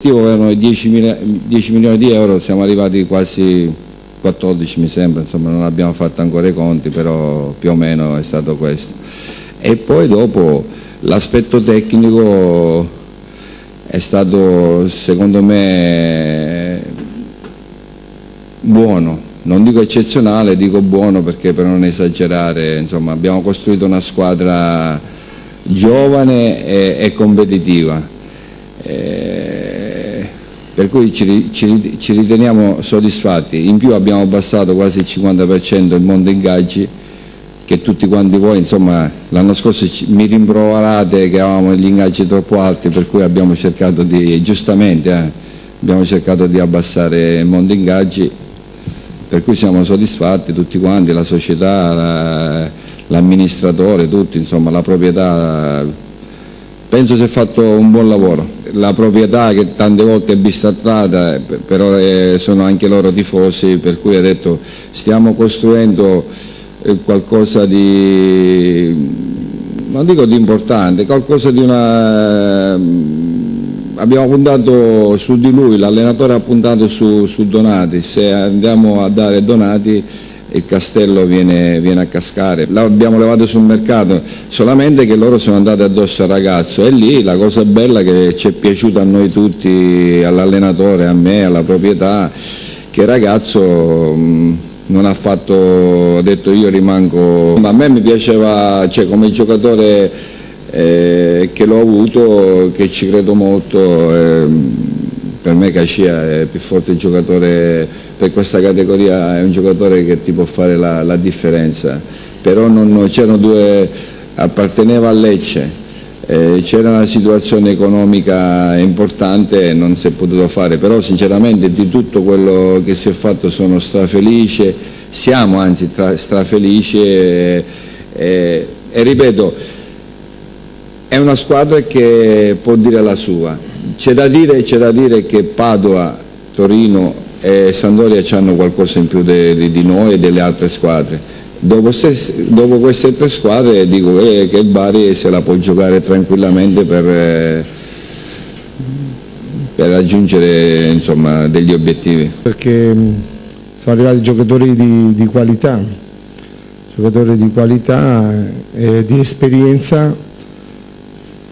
erano 10, mila- 10 milioni di euro, siamo arrivati quasi 14 mi sembra, insomma non abbiamo fatto ancora i conti, però più o meno è stato questo. E poi dopo l'aspetto tecnico è stato secondo me buono, non dico eccezionale, dico buono perché per non esagerare, insomma abbiamo costruito una squadra giovane e, e competitiva. Eh, per cui ci, ci, ci, riteniamo soddisfatti. In più abbiamo abbassato quasi il 50% il mondo ingaggi che tutti quanti voi, insomma, l'anno scorso mi rimproverate che avevamo gli ingaggi troppo alti, per cui abbiamo cercato di, giustamente, eh, abbiamo cercato di abbassare il mondo ingaggi, per cui siamo soddisfatti tutti quanti, la società, la, l'amministratore, tutti, insomma, la proprietà. Penso si è fatto un buon lavoro. La proprietà che tante volte è bistrattata, però eh, sono anche loro tifosi, per cui ha detto stiamo costruendo eh, qualcosa di, non dico di importante, qualcosa di una... Abbiamo puntato su di lui, l'allenatore ha puntato su, su Donati, se andiamo a dare Donati il castello viene, viene, a cascare. L'abbiamo levato sul mercato, solamente che loro sono andati addosso al ragazzo e lì la cosa bella che ci è piaciuta a noi tutti, all'allenatore, a me, alla proprietà, che il ragazzo mh, non ha fatto, ha detto io rimango, ma a me mi piaceva, cioè come giocatore eh, che l'ho avuto, che ci credo molto, eh, per me Cacia è il più forte giocatore per questa categoria, è un giocatore che ti può fare la, la differenza, però c'erano due, apparteneva a Lecce, eh, c'era una situazione economica importante e non si è potuto fare, però sinceramente di tutto quello che si è fatto sono strafelice, siamo anzi strafelici e, e, e ripeto, è una squadra che può dire la sua, c'è da da dire che Padova, Torino e Sandoria hanno qualcosa in più di, di noi e delle altre squadre. Dopo, dopo, queste tre squadre dico eh, che il Bari se la può giocare tranquillamente per, eh, per raggiungere insomma, degli obiettivi. Perché sono arrivati giocatori di, di qualità, giocatori di qualità e di esperienza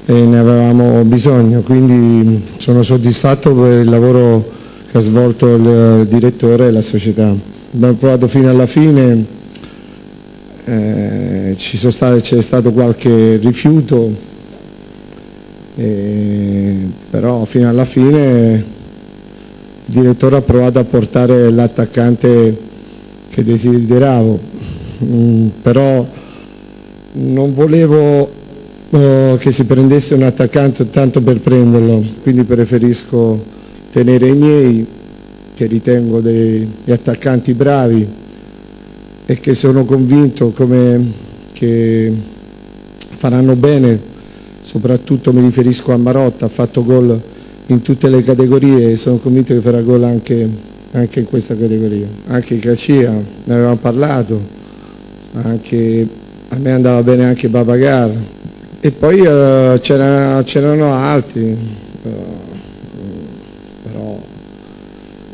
e ne avevamo bisogno, quindi sono soddisfatto per il lavoro che ha svolto il direttore e la società. Abbiamo provato fino alla fine, eh, c'è stato qualche rifiuto, eh, però fino alla fine il direttore ha provato a portare l'attaccante che desideravo, mm, però non volevo che si prendesse un attaccante tanto per prenderlo, quindi preferisco tenere i miei, che ritengo degli attaccanti bravi e che sono convinto come, che faranno bene, soprattutto mi riferisco a Marotta, ha fatto gol in tutte le categorie e sono convinto che farà gol anche, anche, in questa categoria. Anche Cacia, ne avevamo parlato, anche, a me andava bene anche Babagar, e poi uh, c'erano altri, uh, però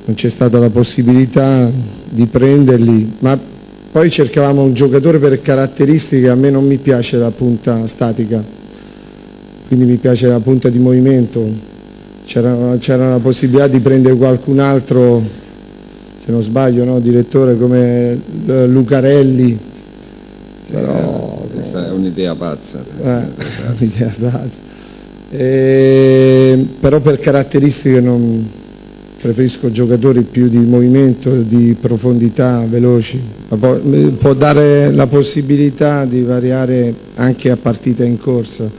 non c'è stata la possibilità di prenderli, ma poi cercavamo un giocatore per caratteristiche, a me non mi piace la punta statica, quindi mi piace la punta di movimento, c'era, la possibilità di prendere qualcun altro, se non sbaglio, no, direttore come Lucarelli, però questa è un'idea pazza. Eh, un'idea pazza. Eh, però per caratteristiche non preferisco giocatori più di movimento, di profondità, veloci. Può, può dare la possibilità di variare anche a partita in corsa,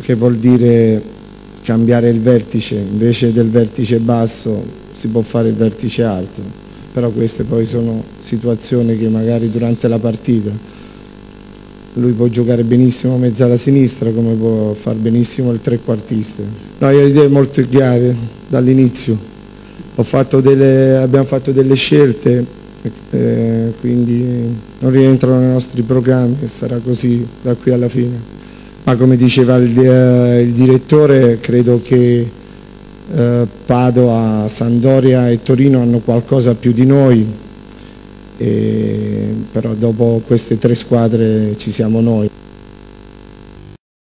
che vuol dire cambiare il vertice, invece del vertice basso si può fare il vertice alto, però queste poi sono situazioni che magari durante la partita lui può giocare benissimo a mezzala sinistra come può far benissimo il trequartista. No, io ho idee molto chiare dall'inizio, abbiamo fatto delle scelte, eh, quindi non rientrano nei nostri programmi e sarà così da qui alla fine. Ma come diceva il, eh, il direttore, credo che eh, Padova, Sandoria e Torino hanno qualcosa più di noi, però dopo queste tre squadre ci siamo noi.